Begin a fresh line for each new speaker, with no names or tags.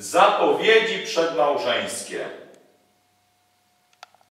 Zapowiedzi przedmałżeńskie.